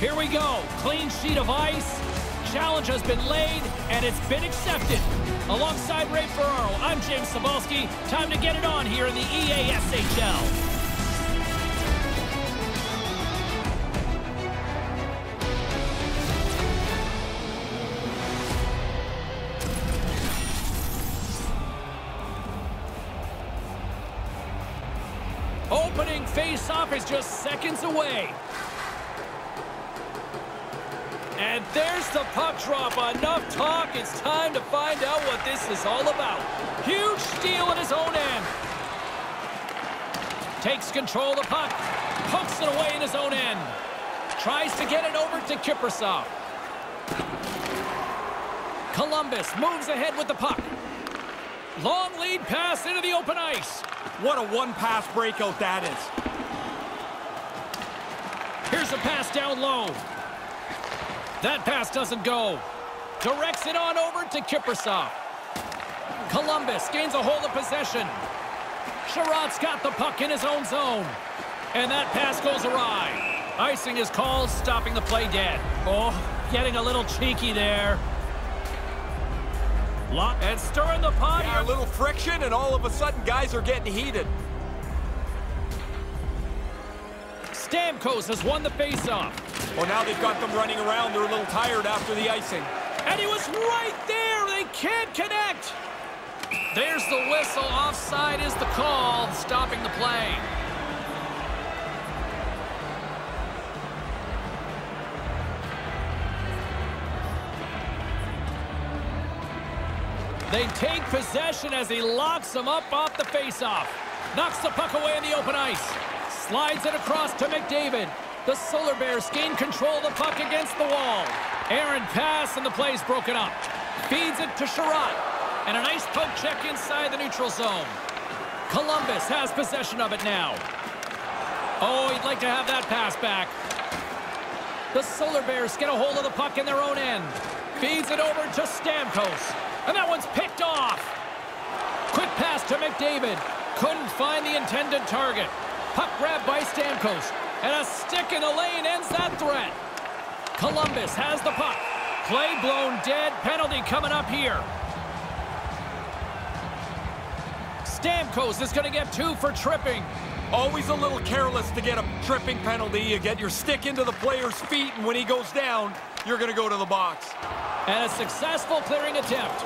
Here we go. Clean sheet of ice. Challenge has been laid, and it's been accepted. Alongside Ray Ferraro, I'm James Cybulski. Time to get it on here in the EASHL. Opening face-off is just seconds away. And there's the puck drop. Enough talk. It's time to find out what this is all about. Huge steal at his own end. Takes control of the puck. Pokes it away in his own end. Tries to get it over to Kiprusoff. Columbus moves ahead with the puck. Long lead pass into the open ice. What a one-pass breakout that is. Here's a pass down low. That pass doesn't go. Directs it on over to Kiprusoff. Columbus gains a hold of possession. Chiarot's got the puck in his own zone. And that pass goes awry. Icing is called, stopping the play dead. Oh, getting a little cheeky there. And stirring the pot yeah, a little friction, and all of a sudden, guys are getting heated. Stamkos has won the faceoff. Well, now they've got them running around. They're a little tired after the icing. And he was right there. They can't connect. There's the whistle. Offside is the call, stopping the play. They take possession as he locks them up off the faceoff. Knocks the puck away in the open ice. Slides it across to McDavid. The Solar Bears gain control of the puck against the wall. Aaron pass and the play's broken up. Feeds it to Chiarot. And a nice poke check inside the neutral zone. Columbus has possession of it now. Oh, he'd like to have that pass back. The Solar Bears get a hold of the puck in their own end. Feeds it over to Stamkos. And that one's picked off. Quick pass to McDavid. Couldn't find the intended target. Puck grab by Stamkos. And a stick in the lane ends that threat. Columbus has the puck. Play blown dead. Penalty coming up here. Stamkos is going to get two for tripping. Always a little careless to get a tripping penalty. You get your stick into the player's feet, and when he goes down, you're going to go to the box. And a successful clearing attempt.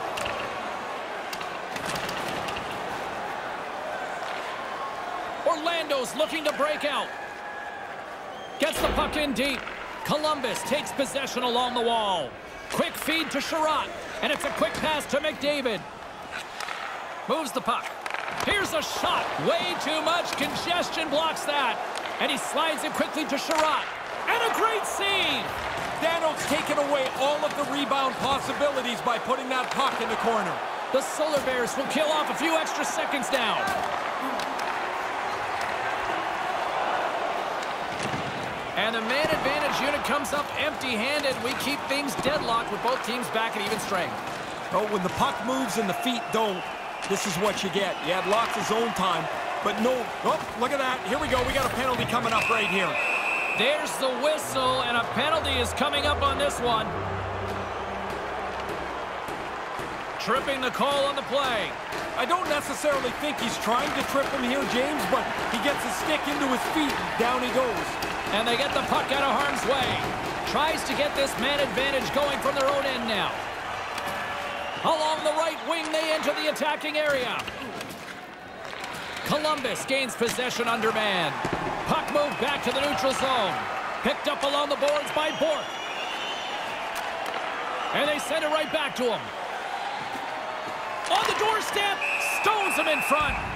Orlando's looking to break out. Gets the puck in deep. Columbus takes possession along the wall. Quick feed to Chiarot. And it's a quick pass to McDavid. Moves the puck. Here's a shot. Way too much congestion blocks that. And he slides it quickly to Chiarot. And a great save. Dano's taken away all of the rebound possibilities by putting that puck in the corner. The Solar Bears will kill off a few extra seconds now. And the man advantage unit comes up empty-handed. We keep things deadlocked with both teams back at even strength. But when the puck moves and the feet don't, this is what you get. You had lots of zone time, but no. Oh, look at that. Here we go. We got a penalty coming up right here. There's the whistle, and a penalty is coming up on this one. Tripping the call on the play. I don't necessarily think he's trying to trip him here, James, but he gets a stick into his feet, and down he goes. And they get the puck out of harm's way. Tries to get this man advantage going from their own end now. Along the right wing, they enter the attacking area. Columbus gains possession under man. Puck moved back to the neutral zone. Picked up along the boards by Bourque. And they send it right back to him. On the doorstep, stones him in front.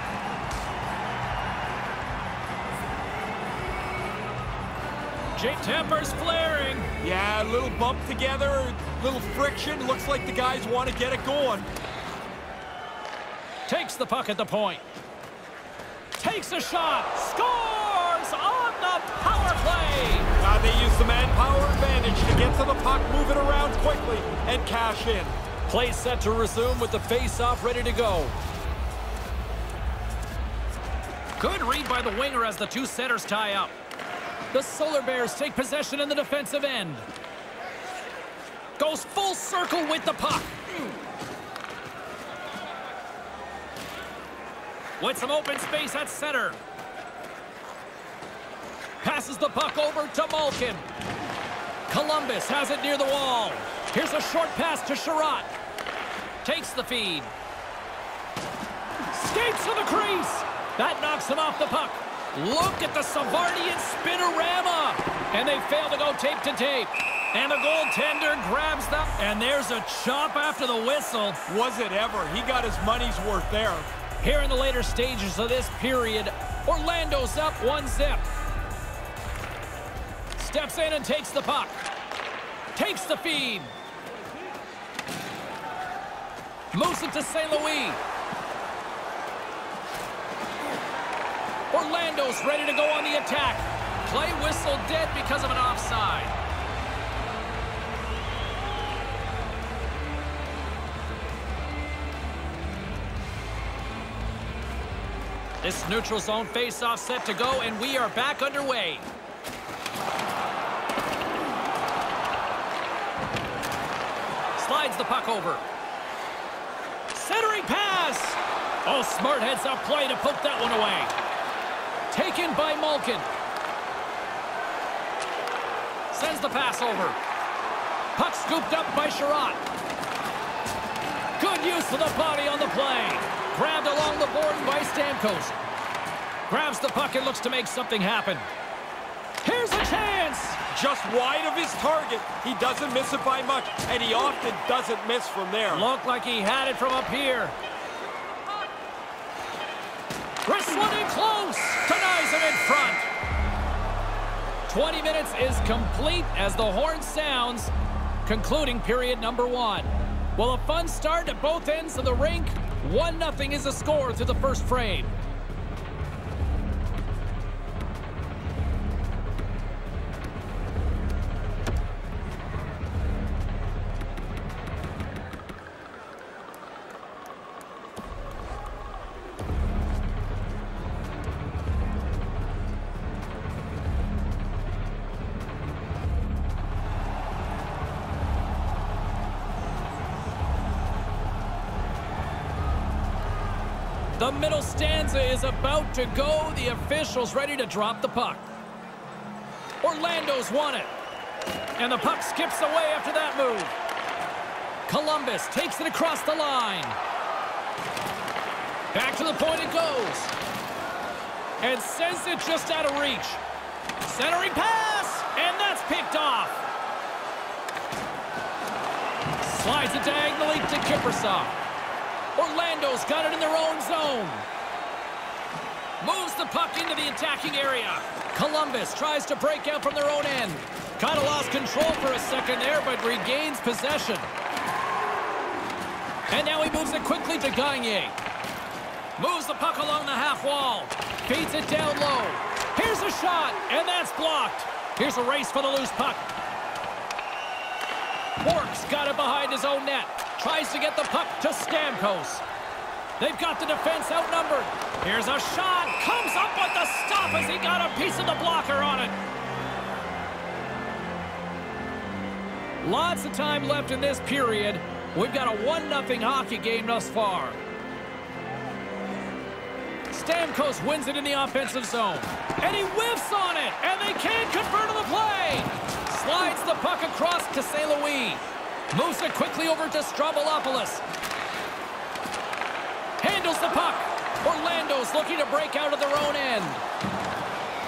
Jake Tempers flaring. Yeah, a little bump together, a little friction. Looks like the guys want to get it going. Takes the puck at the point. Takes a shot. Scores on the power play. Now they use the manpower advantage to get to the puck, move it around quickly, and cash in. Play set to resume with the face-off ready to go. Good read by the winger as the two centers tie up. The Solar Bears take possession in the defensive end. Goes full circle with the puck. With some open space at center. Passes the puck over to Malkin. Columbus has it near the wall. Here's a short pass to Sherratt. Takes the feed. Skates to the crease. That knocks him off the puck. Look at the Savardian spinorama. And they fail to go tape to tape. And the goaltender grabs them. And there's a chop after the whistle. Was it ever? He got his money's worth there. Here in the later stages of this period, Orlando's up one zip. Steps in and takes the puck. Takes the feed. Moves it to St. Louis. Orlando's ready to go on the attack. Play whistle dead because of an offside. This neutral zone face-off set to go, and we are back underway. Slides the puck over. Centering pass! Oh, smart heads up play to poke that one away. Taken by Malkin. Sends the pass over. Puck scooped up by Sherratt. Good use of the body on the play. Grabbed along the board by Stamkos. Grabs the puck and looks to make something happen. Here's a chance! Just wide of his target. He doesn't miss it by much, and he often doesn't miss from there. Looked like he had it from up here. Wrestling in close. Front. 20 minutes is complete as the horn sounds, concluding period number one. Well, a fun start at both ends of the rink. 1-0 is the score through the first frame. The middle stanza is about to go. The officials ready to drop the puck. Orlando's won it. And the puck skips away after that move. Columbus takes it across the line. Back to the point it goes. And sends it just out of reach. Centering pass! And that's picked off. Slides it diagonally to Kiprusoff. Orlando's got it in their own zone. Moves the puck into the attacking area. Columbus tries to break out from their own end. Kind of lost control for a second there, but regains possession. And now he moves it quickly to Gagne. Moves the puck along the half wall. Feeds it down low. Here's a shot, and that's blocked. Here's a race for the loose puck. Bourque's got it behind his own net. Tries to get the puck to Stamkos. They've got the defense outnumbered. Here's a shot. Comes up with the stop as he got a piece of the blocker on it. Lots of time left in this period. We've got a 1-0 hockey game thus far. Stamkos wins it in the offensive zone. And he whiffs on it. And they can't convert on the play. Slides the puck across to St. Louis. Moves it quickly over to Stroumboulopoulos. Handles the puck. Orlando's looking to break out of their own end.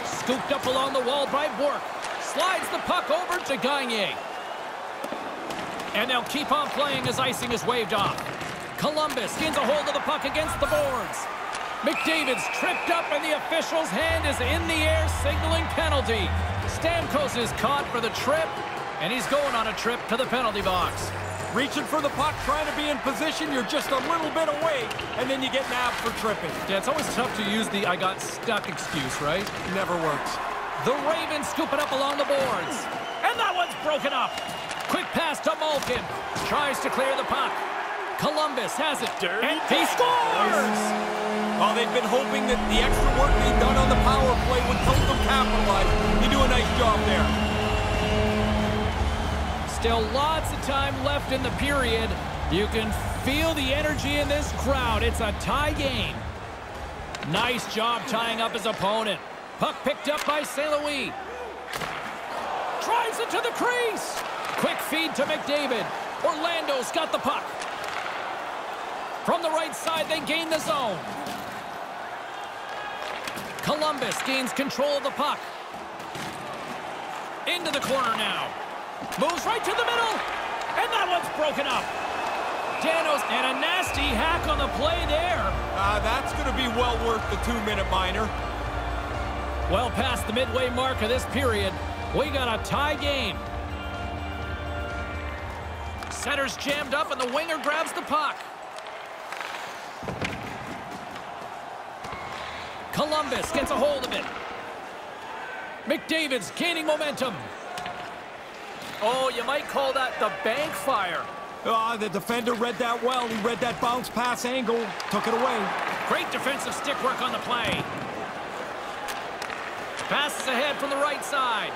Scooped up along the wall by Bourque. Slides the puck over to Gagne. And they'll keep on playing as icing is waved off. Columbus gains a hold of the puck against the boards. McDavid's tripped up and the official's hand is in the air signaling penalty. Stamkos is caught for the trip and he's going on a trip to the penalty box. Reaching for the puck, trying to be in position, you're just a little bit away, and then you get nabbed for tripping. Yeah, it's always tough to use the I got stuck excuse, right? Never works. The Ravens scoop it up along the boards. And that one's broken up. Quick pass to Malkin. Tries to clear the puck. Columbus has it. Dirty and he scores! Well, they've been hoping that the extra work being done on the power play would help them capitalize. You do a nice job there. Still lots of time left in the period. You can feel the energy in this crowd. It's a tie game. Nice job tying up his opponent. Puck picked up by St. Louis. Drives it to the crease. Quick feed to McDavid. Orlando's got the puck. From the right side, they gain the zone. Columbus gains control of the puck. Into the corner now. Moves right to the middle. And that one's broken up. Danos and a nasty hack on the play there. Uh, that's going to be well worth the two-minute minor. Well past the midway mark of this period, we got a tie game. Center's jammed up and the winger grabs the puck. Columbus gets a hold of it. McDavid's gaining momentum. Oh, you might call that the bank fire. Uh, the defender read that well. He read that bounce pass angle, took it away. Great defensive stick work on the play. Passes ahead from the right side.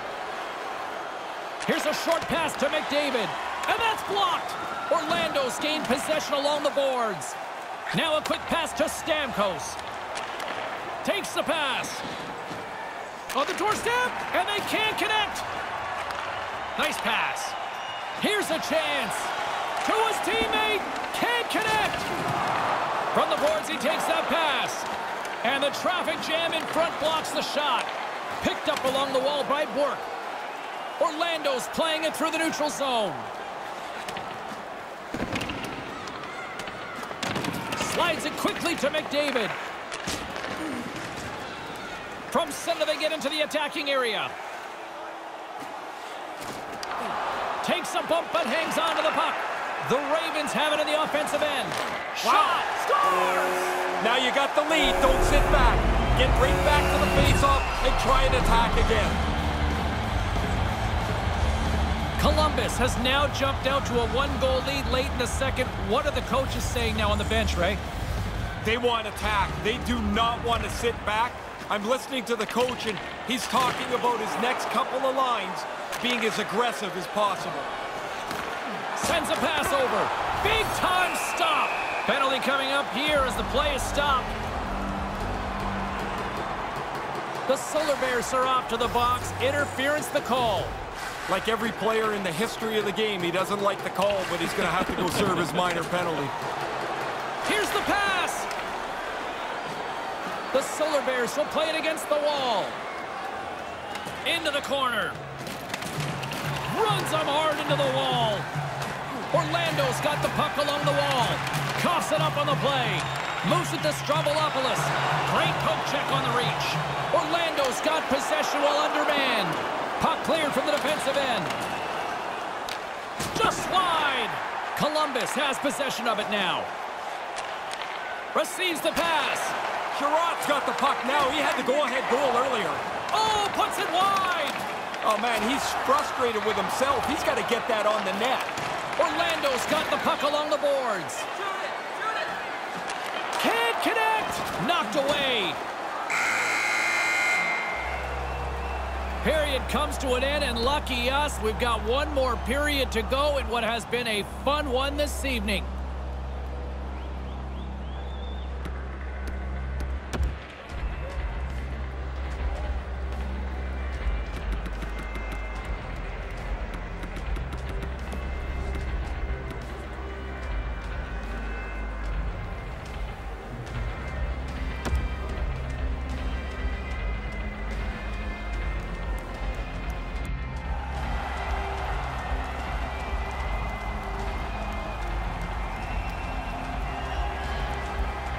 Here's a short pass to McDavid. And that's blocked. Orlando's gained possession along the boards. Now a quick pass to Stamkos. Takes the pass. On the doorstep, and they can't connect. Nice pass. Here's a chance. To his teammate. Can't connect. From the boards, he takes that pass. And the traffic jam in front blocks the shot. Picked up along the wall by Bourque. Orlando's playing it through the neutral zone. Slides it quickly to McDavid. From center, they get into the attacking area. Takes a bump, but hangs on to the puck. The Ravens have it in the offensive end. Shot! Scores! Now you got the lead. Don't sit back. Get right back to the faceoff and try and attack again. Columbus has now jumped out to a one-goal lead late in the second. What are the coaches saying now on the bench, Ray? They want attack. They do not want to sit back. I'm listening to the coach, and he's talking about his next couple of lines being as aggressive as possible. Sends a pass over. Big time stop. Penalty coming up here as the play is stopped. The Solar Bears are off to the box. Interference the call. Like every player in the history of the game, he doesn't like the call, but he's going to have to go serve his minor penalty. Here's the pass. The Solar Bears will play it against the wall. Into the corner. Runs them hard into the wall. Orlando's got the puck along the wall. Coughs it up on the play. Moves it to Stroumboulopoulos. Great poke check on the reach. Orlando's got possession while undermanned. Puck cleared from the defensive end. Just wide. Columbus has possession of it now. Receives the pass. Sherratt's got the puck now. He had the go-ahead goal earlier. Oh, puts it wide. Oh, man, he's frustrated with himself. He's got to get that on the net. Orlando's got the puck along the boards. Can't connect. Knocked away. Period comes to an end, and lucky us, we've got one more period to go in what has been a fun one this evening.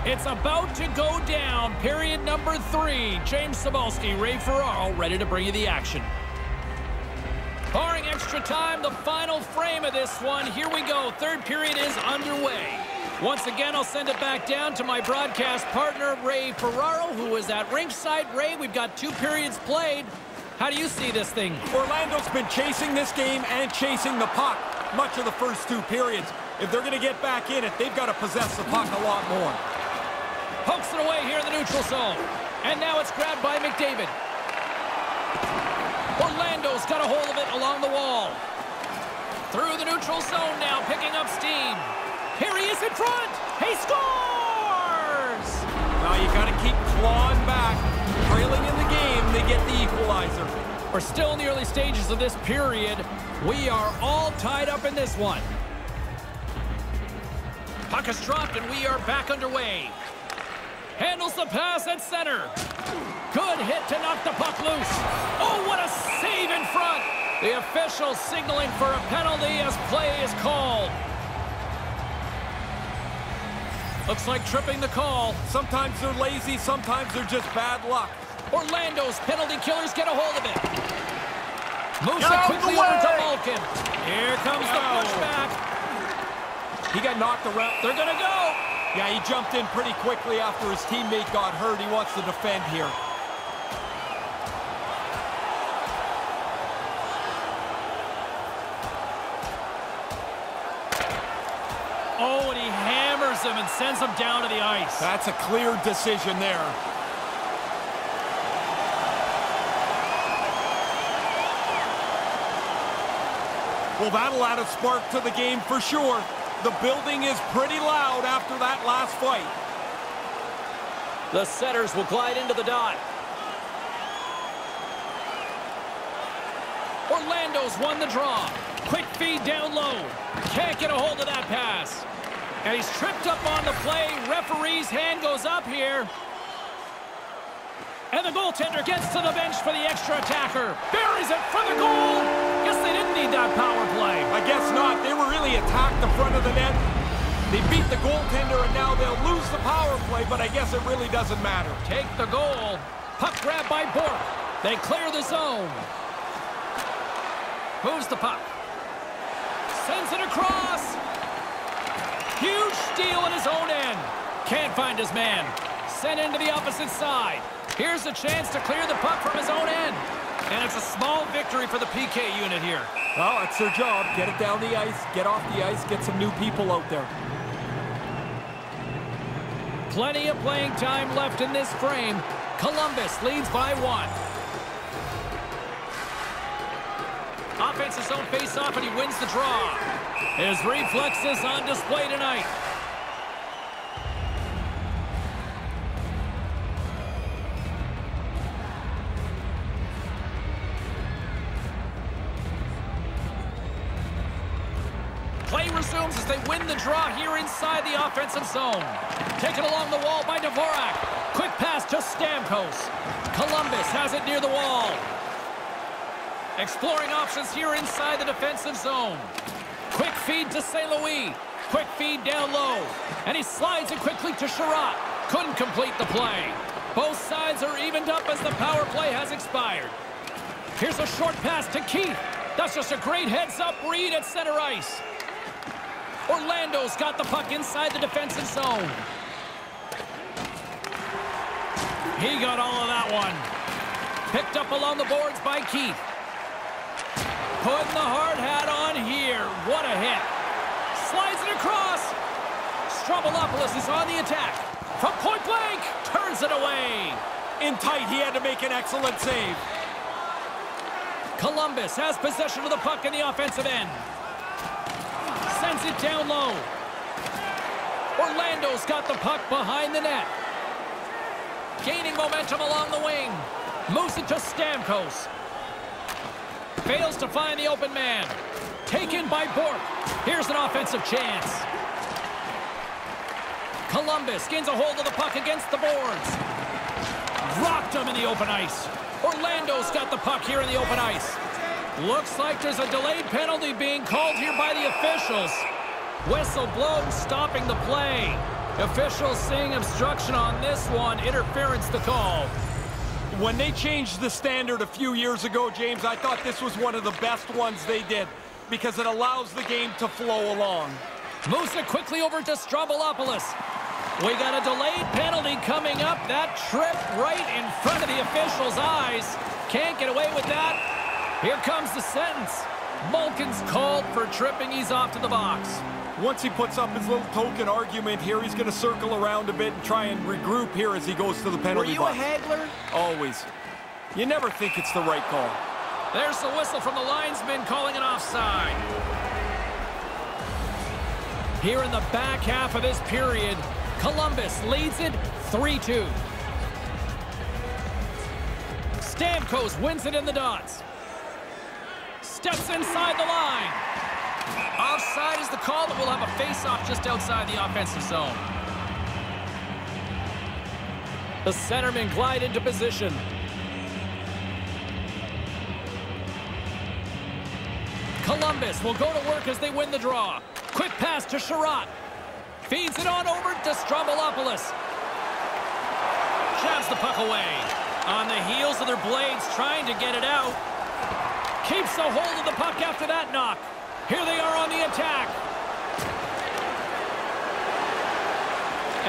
It's about to go down. Period number three. James Cybulski, Ray Ferraro, ready to bring you the action. Barring extra time, the final frame of this one. Here we go. Third period is underway. Once again, I'll send it back down to my broadcast partner, Ray Ferraro, who is at ringside. Ray, we've got two periods played. How do you see this thing? Orlando's been chasing this game and chasing the puck much of the first two periods. If they're going to get back in it, they've got to possess the puck a lot more. Pokes it away here in the neutral zone. And now it's grabbed by McDavid. Orlando Lando's got a hold of it along the wall. Through the neutral zone now, picking up steam. Here he is in front. He scores! Now you got to keep clawing back. Trailing in the game, they get the equalizer. We're still in the early stages of this period. We are all tied up in this one. Puck is dropped and we are back underway. Handles the pass at center. Good hit to knock the puck loose. Oh, what a save in front. The official signaling for a penalty as play is called. Looks like tripping the call. Sometimes they're lazy, sometimes they're just bad luck. Orlando's penalty killers get a hold of it. Moves it quickly over to Malkin. Here comes the pushback. He got knocked around. They're going to go. Yeah, he jumped in pretty quickly after his teammate got hurt. He wants to defend here. Oh, and he hammers him and sends him down to the ice. That's a clear decision there. Well, that'll add a spark to the game for sure. The building is pretty loud after that last fight. The setters will glide into the dot. Orlando's won the draw. Quick feed down low. Can't get a hold of that pass. And he's tripped up on the play. Referee's hand goes up here. And the goaltender gets to the bench for the extra attacker. Buries it for the goal. Guess they didn't need that power play. I guess not. They were really attacked the front of the net. They beat the goaltender, and now they'll lose the power play, but I guess it really doesn't matter. Take the goal. Puck grab by Bourque. They clear the zone. Moves the puck. Sends it across. Huge steal in his own end. Can't find his man. Sent into the opposite side. Here's a chance to clear the puck from his own end. And it's a small victory for the PK unit here. Well, that's their job. Get it down the ice, get off the ice, get some new people out there. Plenty of playing time left in this frame. Columbus leads by one. Offensive zone face-off, and he wins the draw. His reflexes on display tonight. Offensive zone. Taken along the wall by Dvorak. Quick pass to Stamkos. Columbus has it near the wall. Exploring options here inside the defensive zone. Quick feed to St. Louis. Quick feed down low. And he slides it quickly to Sherratt. Couldn't complete the play. Both sides are evened up as the power play has expired. Here's a short pass to Keith. That's just a great heads-up read at center ice. Orlando's got the puck inside the defensive zone. He got all of that one. Picked up along the boards by Keith. Putting the hard hat on here. What a hit. Slides it across. Stroumboulopoulos is on the attack. From point blank, turns it away. In tight, he had to make an excellent save. Columbus has possession of the puck in the offensive end. Sends it down low. Orlando's got the puck behind the net. Gaining momentum along the wing. Moves it to Stamkos. Fails to find the open man. Taken by Bourque. Here's an offensive chance. Columbus gains a hold of the puck against the boards. Rocked him in the open ice. Orlando's got the puck here in the open ice. Looks like there's a delayed penalty being called here by the officials. Whistle blown, stopping the play. Officials seeing obstruction on this one. Interference the call. When they changed the standard a few years ago, James, I thought this was one of the best ones they did because it allows the game to flow along. Moves it quickly over to Stroumboulopoulos. We got a delayed penalty coming up. That trip right in front of the official's eyes. Can't get away with that. Here comes the sentence. Malkin's called for tripping. He's off to the box. Once he puts up his little token argument here, he's going to circle around a bit and try and regroup here as he goes to the penalty box. Were penalty you a box. haggler? Always. You never think it's the right call. There's the whistle from the linesman calling an offside. Here in the back half of this period, Columbus leads it 3-2. Stamkos wins it in the dots. Steps inside the line. Offside is the call We'll have a face-off just outside the offensive zone. The centermen glide into position. Columbus will go to work as they win the draw. Quick pass to Sherratt. Feeds it on over to Stroumboulopoulos. Jabs the puck away. On the heels of their blades, trying to get it out. Keeps a hold of the puck after that knock. Here they are on the attack.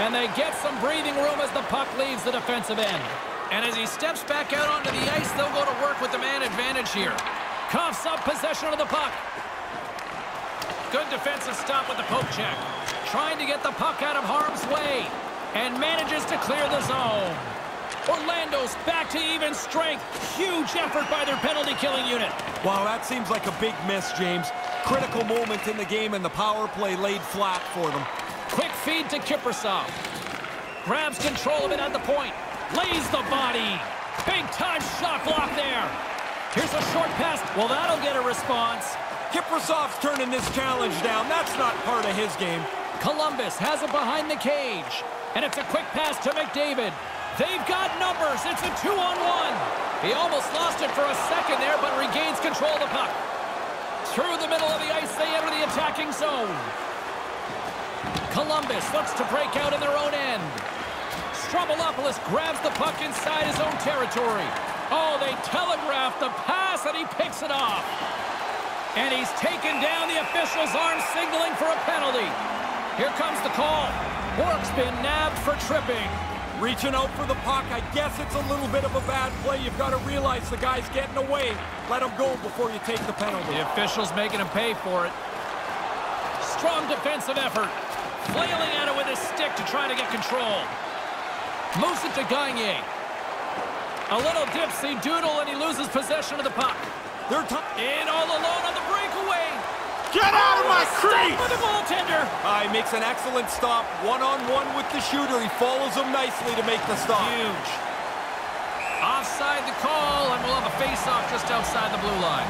And they get some breathing room as the puck leaves the defensive end. And as he steps back out onto the ice, they'll go to work with the man advantage here. Coughs up possession of the puck. Good defensive stop with the poke check. Trying to get the puck out of harm's way. And manages to clear the zone. Orlando's back to even strength. Huge effort by their penalty-killing unit. Wow, that seems like a big miss, James. Critical moment in the game, and the power play laid flat for them. Quick feed to Kiprusoff. Grabs control of it at the point. Lays the body. Big-time shot block there. Here's a short pass. Well, that'll get a response. Kiprusoff's turning this challenge down. That's not part of his game. Columbus has it behind the cage. And it's a quick pass to McDavid. They've got numbers. It's a two-on-one. He almost lost it for a second there, but regains control of the puck. Through the middle of the ice, they enter the attacking zone. Columbus looks to break out in their own end. Stroumboulopoulos grabs the puck inside his own territory. Oh, they telegraph the pass, and he picks it off. And he's taken down the official's arm, signaling for a penalty. Here comes the call. Bourque's been nabbed for tripping. Reaching out for the puck. I guess it's a little bit of a bad play. You've got to realize the guy's getting away. Let him go before you take the penalty. The official's making him pay for it. Strong defensive effort. Flailing at it with his stick to try to get control. Moves it to Gagne. A little dipsy doodle and he loses possession of the puck. They're in all alone on the breakaway. Get out of my crease! For the goaltender. Uh, he makes an excellent stop. One-on-one -on -one with the shooter. He follows him nicely to make the stop. Huge. Offside the call, and we'll have a face-off just outside the blue line.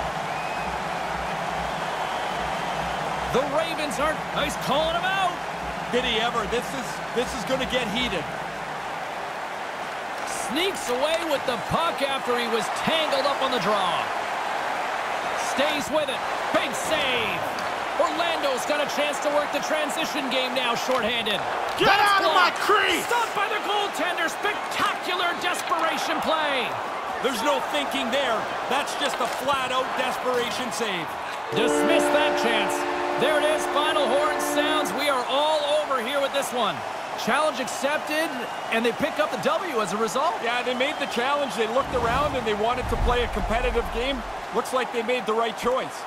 The Ravens aren't nice calling him out. Did he ever? This is this is going to get heated. Sneaks away with the puck after he was tangled up on the draw. Stays with it. Big save. Orlando's got a chance to work the transition game now shorthanded. Get That's out blocked. of my crease! Stopped by the goaltender. Spectacular desperation play. There's no thinking there. That's just a flat-out desperation save. Dismiss that chance. There it is. Final horn sounds. We are all over here with this one. Challenge accepted, and they pick up the W as a result. Yeah, they made the challenge. They looked around, and they wanted to play a competitive game. Looks like they made the right choice.